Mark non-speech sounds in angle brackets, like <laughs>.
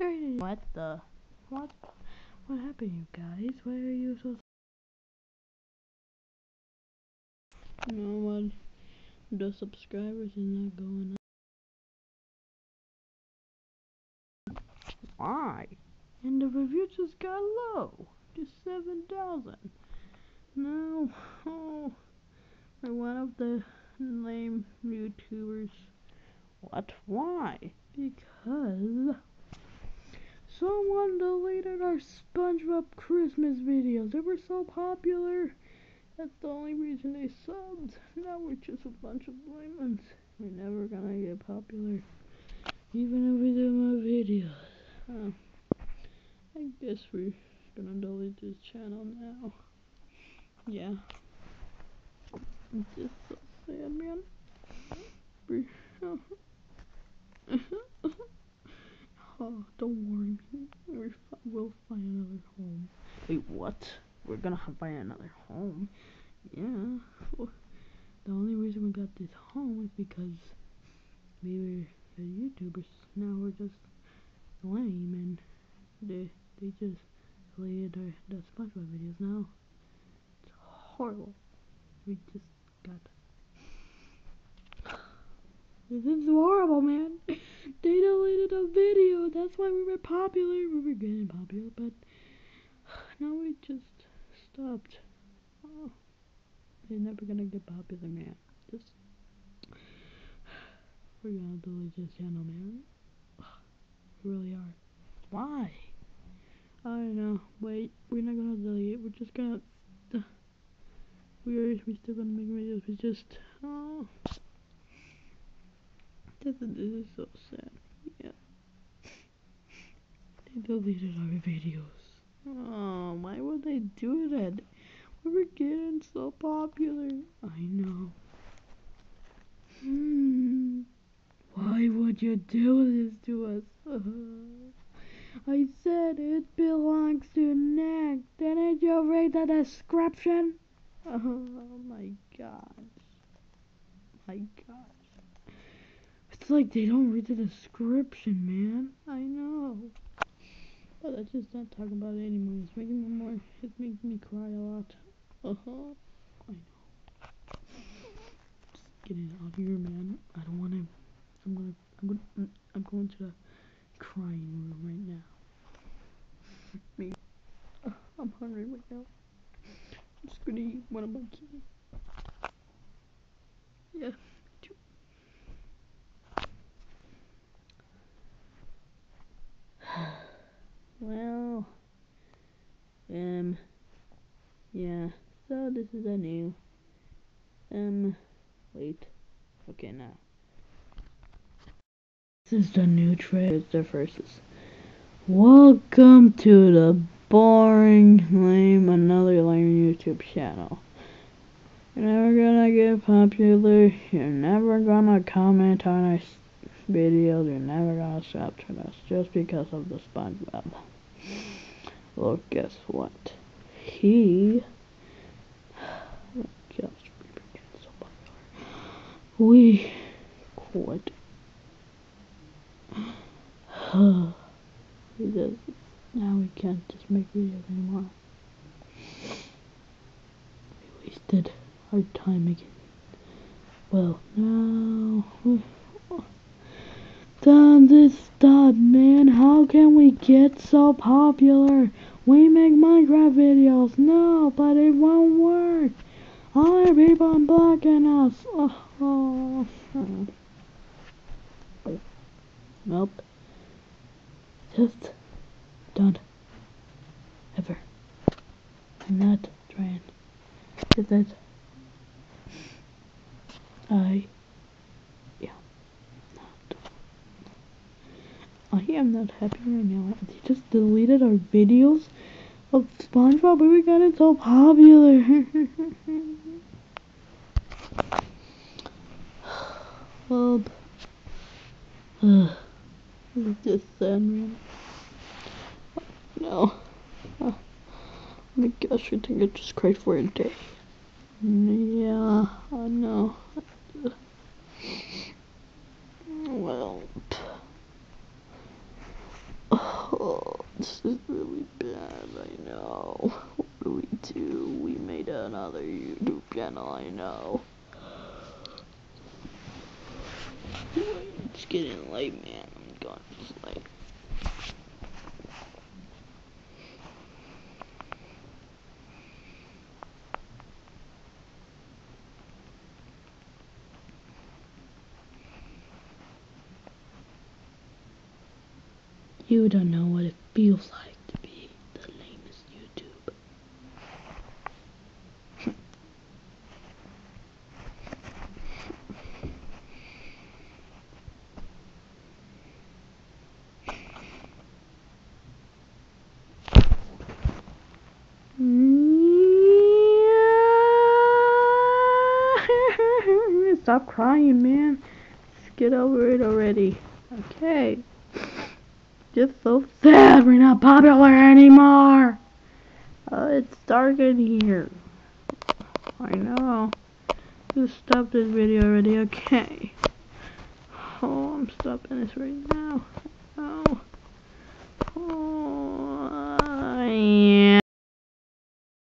There it is. What the? What? What happened, you guys? Why are you so? You know what? The subscribers is not going up. Why? And the review just got low. Just 7,000. No. Oh. <laughs> For one of the lame YouTubers. What? Why? Because someone deleted our SpongeBob Christmas videos. They were so popular. That's the only reason they subbed. Now we're just a bunch of lemons. We're never gonna get popular. Even if we do more videos. Uh, I guess we're gonna delete this channel now. Yeah. It's just so sad, man. oh, don't worry. We're, we'll find another home. Wait, what? We're gonna find another home? Yeah. The only reason we got this home is because we were the YouTubers. Now we're just lame and they they just deleted our the SpongeBob videos now. It's horrible. We just got <sighs> this is horrible, man. <laughs> They deleted a video. That's why we were popular. We were getting popular, but now we just stopped. Oh, they're never gonna get popular, man. Just we're gonna delete this channel, man. We really are. Why? I don't know. Wait, we're not gonna delete it. We're just gonna. We are. We still gonna make videos. We just. Oh. This, this is so sad. Yeah. They deleted our videos. Oh, why would they do that? We were getting so popular. I know. Hmm. Why would you do this to us? I said it belongs to Nick. Didn't you read the description? Oh my gosh. My gosh. Like they don't read the description, man. I know. But I just not talking about it anymore. It's making me more. It's making me cry a lot. Uh huh. I know. Just get it out of here, man. I don't want to. I'm gonna. I'm gonna. I'm going to the crying room right now. <laughs> Me. Uh, I'm hungry right now. I'm just gonna eat one of my keys. Yeah. Too. well. Um. Yeah. So this is a new. Um. Wait. Okay, now. This is the new trailer. The first is. Welcome to the boring, lame, another lame YouTube channel. You're never gonna get popular. You're never gonna comment on our videos. You're never gonna subscribe to us just because of the SpongeBob. Well, guess what? He just so popular. We quit. <sighs> because now we can't just make videos anymore. We wasted our time again. Well, now done this stop, man. How can we get so popular? We make Minecraft videos. No, but it won't work. People are blocking us. Oh, oh. Nope. Just don't ever. I'm not trying. Just that I yeah not I am not happy right now. They just deleted our videos of SpongeBob, we got it so popular. well, uh, it's just sad, man. No. Oh my gosh, I think I just cried for a day. Yeah, I know. Well, <sighs> this is really bad, I know. What we? We made another YouTube channel, I know. It's getting late, man. I'm going to sleep. You don't know what it feels like Stop crying, man. Just get over it already. Okay. Just so sad we're not popular anymore. Uh, it's dark in here. I know. Just stop this video already. Okay. Oh, I'm stopping this right now. Oh. Oh.